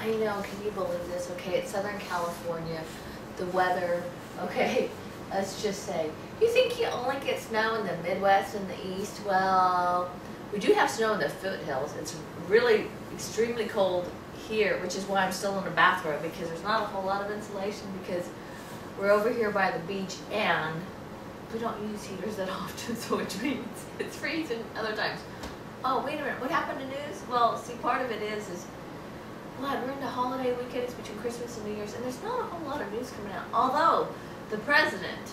I know, can you believe this? Okay, it's Southern California, the weather, okay, let's just say, you think you only get snow in the Midwest and the East? Well, we do have snow in the foothills. It's really extremely cold here, which is why I'm still in a bathrobe because there's not a whole lot of insulation because we're over here by the beach and we don't use heaters that often, so which means it's freezing other times. Oh, wait a minute, what happened to news? Well, see, part of it is, is, what, we're in the holiday weekend. It's between Christmas and New Year's, and there's not a whole lot of news coming out. Although, the president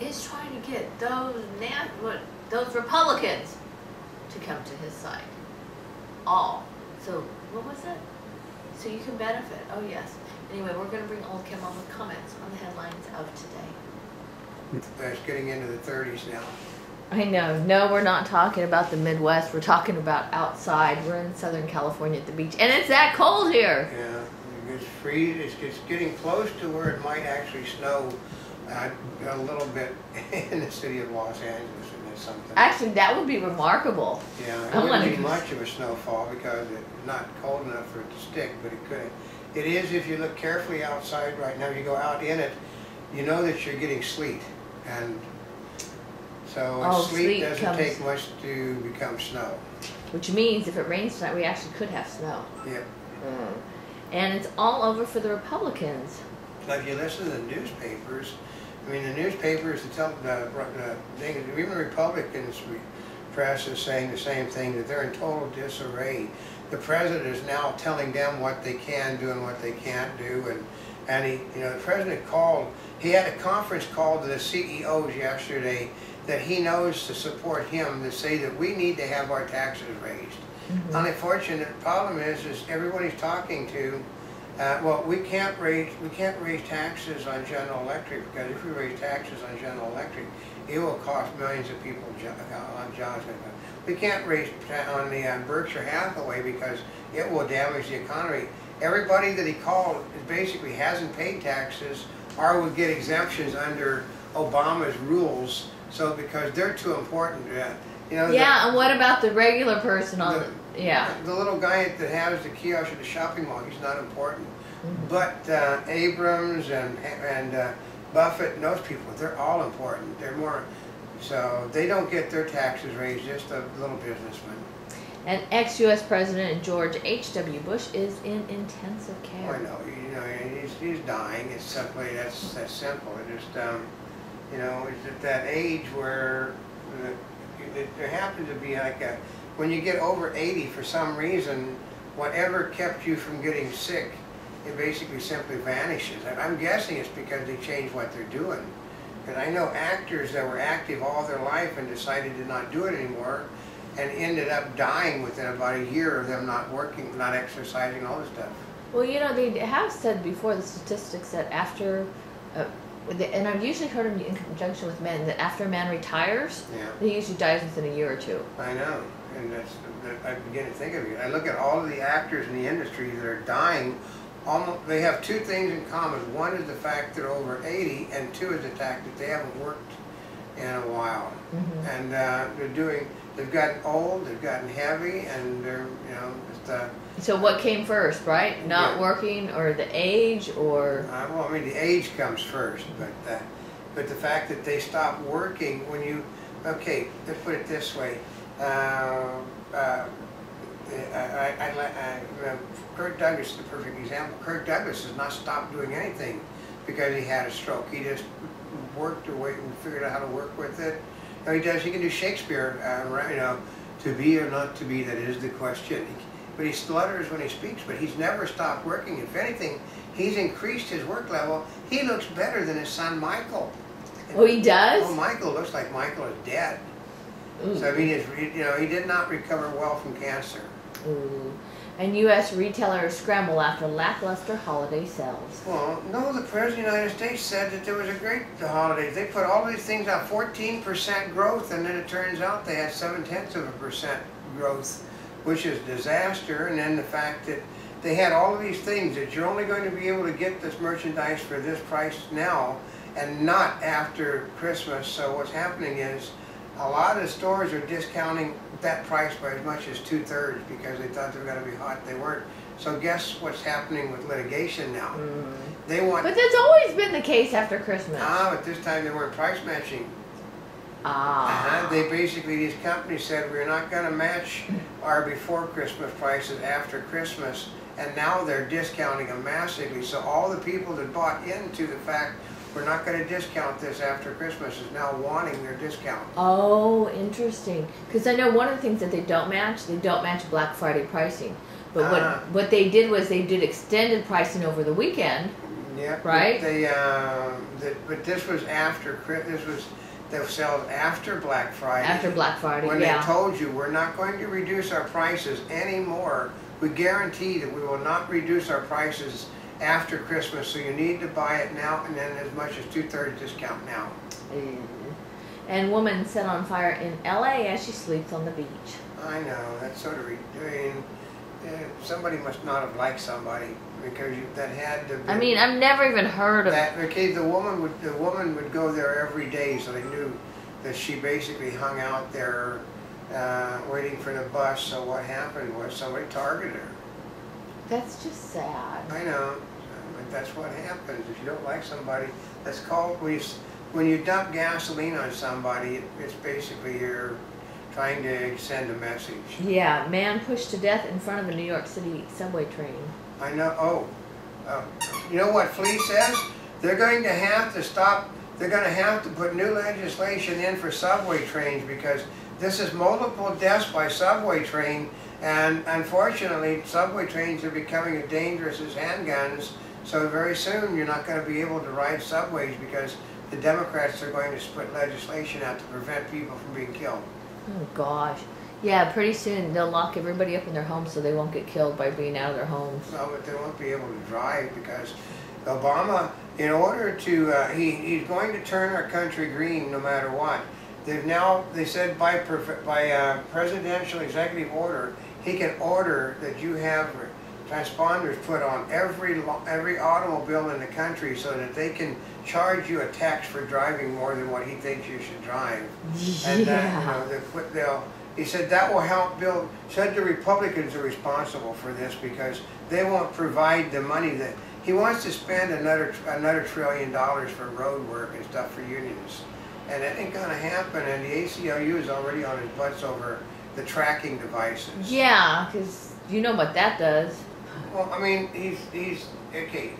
is trying to get those what, those Republicans to come to his side. All. So, what was it? So you can benefit. Oh, yes. Anyway, we're going to bring Oldecam on with comments on the headlines of today. It's getting into the thirties now. I know. No, we're not talking about the Midwest. We're talking about outside. We're in Southern California at the beach, and it's that cold here. Yeah, it's freeze, it's, it's getting close to where it might actually snow uh, a little bit in the city of Los Angeles, and something. Actually, that would be remarkable. Yeah, it I wouldn't be much of a snowfall because it's not cold enough for it to stick, but it could. It is if you look carefully outside right now, you go out in it, you know that you're getting sleet. And so Oh, sleet sleet doesn't comes- take much to become snow. Which means if it rains tonight, we actually could have snow. Yep. Hmm. And it's all over for the Republicans. If you listen to the newspapers, I mean, the newspapers, the, tel- the, the, they- even the Republicans re- press is saying the same thing, that they're in total disarray. The president is now telling them what they can do and what they can't do, and, and he, you know, the president called, he had a conference call to the CEOs yesterday that he knows to support him to say that we need to have our taxes raised. Unfortunate problem is, is everyone he's talking to, uh, well, we can't raise, we can't raise taxes on General Electric, because if we raise taxes on General Electric, it will cost millions of people jo- uh, on jobs. We can't raise on the uh, Berkshire Hathaway because it will damage the economy. Everybody that he called basically hasn't paid taxes or would get exemptions under Obama's rules, so because they're too important, uh, you know. the- Yeah, and what about the regular person on The- the, yeah. the little guy that has the kiosk at the shopping mall, he's not important. Mhm. But uh, Abrams and, and uh, Buffett and those people, they're all important. They're more, so they don't get their taxes raised, just the little businessmen. And ex-U.S. President George H.W. Bush is in intensive Oh, care. I know, you know, he's, he's dying, it's simply, that's, that's simple. It just, um, you know, it's at that age where there happens to be like a, when you get over eighty for some reason, whatever kept you from getting sick, it basically simply vanishes. And I'm guessing it's because they changed what they're doing. And I know actors that were active all their life and decided to not do it anymore and ended up dying within about a year of them not working, not exercising, all this stuff. Well, you know, they have said before the statistics that after, uh, and I've usually heard them in conjunction with men, that after a man retires, Yeah. he usually dies within a year or two. I know, and that's, that- I begin to think of it. I look at all of the actors in the industry that are dying, almost, they have two things in common. One is the fact they're over eighty, and two is the fact that they haven't worked in a while. Mhm. And, uh, they're doing, they've gotten old, they've gotten heavy, and they're, you know, uh, So what came first, right? Not Yeah. working, or the age, or Uh, well, I mean, the age comes first, but, uh, but the fact that they stop working when you, okay, let's put it this way. Uh, uh, I, I, I, uh, Kirk Douglas is the perfect example. Kirk Douglas has not stopped doing anything because he had a stroke. He just worked away and figured out how to work with it. Now he does, he can do Shakespeare, uh, right, you know, to be or not to be, that is the question. But he stutters when he speaks, but he's never stopped working. If anything, he's increased his work level. He looks better than his son Michael. oh, he does. Oh, Michael looks like Michael is dead. Ooh. So I mean, you know, he did not recover well from cancer. Ooh. And U.S. retailers scramble after lackluster holiday sales. Well, no, the President of the United States said that there was a great holiday. They put all these things out, 14% growth, and then it turns out they had 7 tenths of a percent growth, which is disaster. And then the fact that they had all of these things that you're only going to be able to get this merchandise for this price now and not after Christmas. So what's happening is a lot of stores are discounting that price by as much as two-thirds because they thought they were gonna be hot, they weren't. So guess what's happening with litigation now? Mm. They want, But that's always been the case after Christmas. ah, but this time they weren't price matching. Ah. Uh-huh. They basically, these companies said, we're not gonna match our before Christmas prices after Christmas. And now they're discounting them massively, so all the people that bought into the fact, we're not gonna discount this after Christmas is now wanting their discount. Oh, interesting. Because I know one of the things that they don't match, they don't match Black Friday pricing. But what Ah. what they did was they did extended pricing over the weekend. Yeah. Right? They, uh, the- but this was after, Chri- this was, the sales after Black Friday. After Black Friday, When yeah. they told you, we're not going to reduce our prices anymore, we guarantee that we will not reduce our prices after Christmas, so you need to buy it now and then as much as two-thirds discount now. Mm. And woman set on fire in LA as she sleeps on the beach. I know, that's sort of, I mean, somebody must not have liked somebody because you, that had to be. I mean, I've never even heard of That, okay, the woman would, the woman would go there every day, so they knew that she basically hung out there, uh, waiting for the bus, so what happened was somebody targeted her. That's just sad. I know, but that's what happens, if you don't like somebody, that's called, when you, when you dump gasoline on somebody, it- it's basically you're trying to send a message. Yeah, man pushed to death in front of a New York City subway train. I know, oh, uh, you know what Flea says? They're going to have to stop, they're gonna have to put new legislation in for subway trains because this is multiple deaths by subway train and unfortunately, subway trains are becoming as dangerous as handguns. So very soon, you're not gonna be able to ride subways because the Democrats are going to put legislation out to prevent people from being killed. Oh gosh. Yeah, pretty soon they'll lock everybody up in their homes so they won't get killed by being out of their homes. No, but they won't be able to drive because Obama, in order to, uh, he, he's going to turn our country green no matter what. They've now, they said by, by uh, presidential executive order, he can order that you have transponders put on every, every automobile in the country so that they can charge you a tax for driving more than what he thinks you should drive. And that, you Yeah. know, they put, they'll, he said that will help build, said the Republicans are responsible for this because they won't provide the money that, he wants to spend another, another trillion dollars for road work and stuff for unions. And it ain't gonna happen, and the ACLU is already on his butts over the tracking devices. Yeah, because you know what that does. Well, I mean, he's, he's, okay,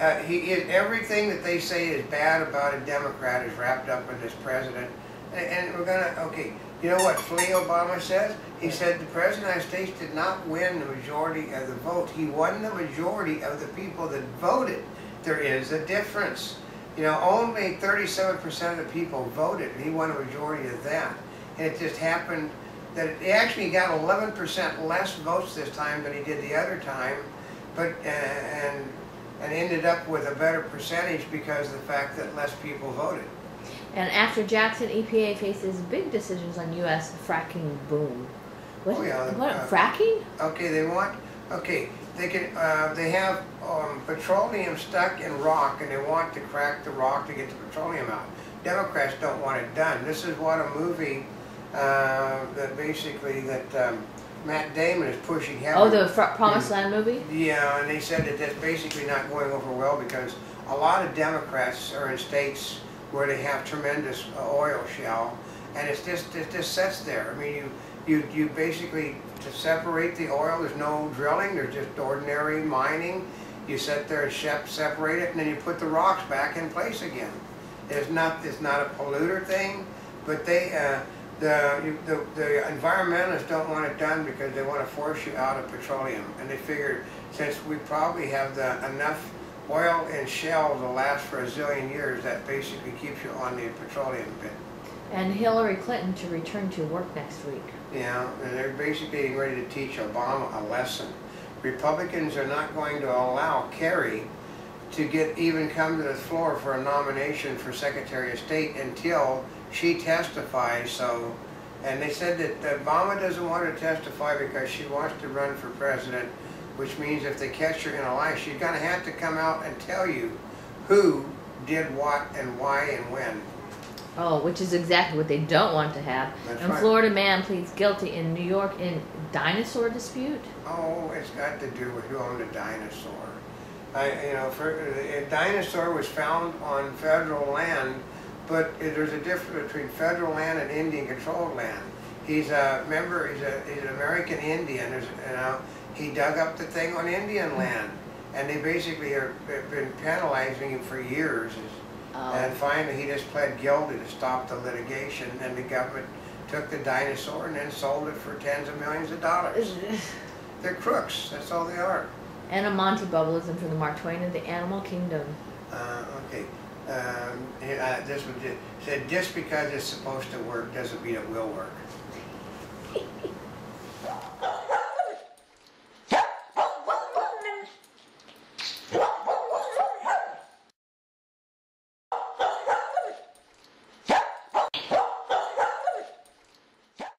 uh, he is, everything that they say is bad about a Democrat is wrapped up in this president. And, and we're gonna, okay, you know what Flea Obama says? He said the president of the United States did not win the majority of the vote. He won the majority of the people that voted. There is a difference. You know, only thirty-seven percent of the people voted, and he won a majority of that. And it just happened that he actually got eleven percent less votes this time than he did the other time, but, uh, and, and ended up with a better percentage because of the fact that less people voted. And after Jackson, EPA faces big decisions on U.S. fracking boom. What? Oh, yeah, what? uh, fracking? Okay, they want, okay, they can, uh, they have, um, petroleum stuck in rock and they want to crack the rock to get the petroleum out. Democrats don't want it done. This is what a movie, uh, that basically, that, um, Matt Damon is pushing heavily. Oh, the Fr- Promised Land movie? Yeah, and they said that that's basically not going over well because a lot of Democrats are in states where they have tremendous uh, oil shale, and it's just, it just sits there. I mean, you, you, you basically, to separate the oil, there's no drilling, there's just ordinary mining. You sit there and shep- separate it, and then you put the rocks back in place again. It's not, it's not a polluter thing, but they, uh, the, you- the, the environmentalists don't want it done because they want to force you out of petroleum. And they figured, since we probably have the, enough oil and shale to last for a zillion years, that basically keeps you on the petroleum bit. And Hillary Clinton to return to work next week. You know, and they're basically getting ready to teach Obama a lesson. Republicans are not going to allow Kerry to get, even come to the floor for a nomination for Secretary of State until she testifies, so, and they said that Obama doesn't want to testify because she wants to run for president, which means if they catch her in a lie, she's gonna have to come out and tell you who did what and why and when. Oh, which is exactly what they don't want to have. That's and right. Florida man pleads guilty in New York in dinosaur dispute. Oh, it's got to do with who owned a dinosaur. I, you know, for, uh, a dinosaur was found on federal land, but there's a difference between federal land and Indian controlled land. He's a member, he's a, he's an American Indian, there's, you know, he dug up the thing on Indian land. And they basically are, have been penalizing him for years. And Oh. finally, he just pled guilty to stop the litigation, and the government took the dinosaur and then sold it for tens of millions of dollars. They're crooks, that's all they are. and a Montebubbleism from the Mark Twain of the Animal Kingdom. Uh, okay, he- uh, this one ju- said, just because it's supposed to work doesn't mean it will work.